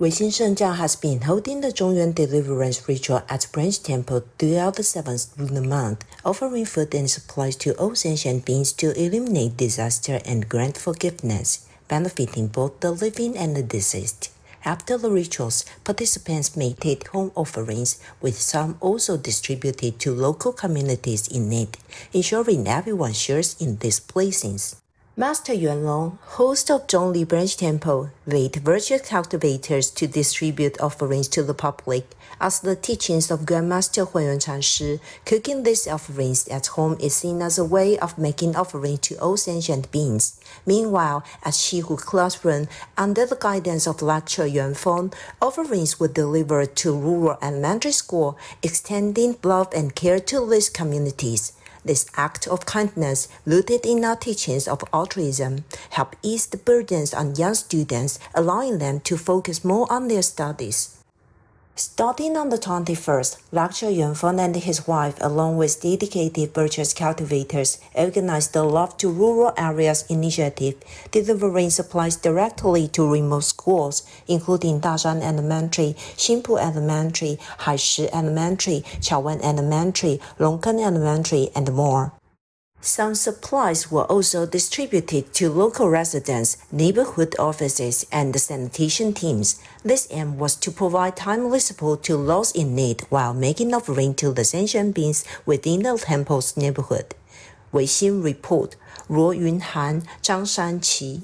Weixin Shengjiao has been holding the Zhongyuan Deliverance Ritual at Branch Temple throughout the seventh lunar month, offering food and supplies to all sentient beings to eliminate disaster and grant forgiveness, benefiting both the living and the deceased. After the rituals, participants may take home offerings, with some also distributed to local communities in need, ensuring everyone shares in these blessings. Master Yuan Long, host of Zhongli Branch Temple, led virtual cultivators to distribute offerings to the public. As the teachings of Grandmaster Hunyuan Chanshi, cooking these offerings at home is seen as a way of making offerings to all sentient beings. Meanwhile, at Xihu Classroom, under the guidance of lecturer Yuan Feng, offerings were delivered to rural elementary school, extending love and care to these communities. This act of kindness, rooted in our teachings of altruism, help ease the burdens on young students, allowing them to focus more on their studies. Starting on the 21st, Lecturer Yuan Feng and his wife, along with dedicated virtuous cultivators, organized the Love to Rural Areas initiative, delivering supplies directly to remote schools, including Dashan Elementary, Xinpu Elementary, Haishi Elementary, Chaowen Elementary, Longken Elementary, and more. Some supplies were also distributed to local residents, neighborhood offices, and the sanitation teams. This aim was to provide timely support to those in need while making offering to the sentient beings within the temple's neighborhood. Weixin Report, Ruo Yunhan, Zhang Shanqi.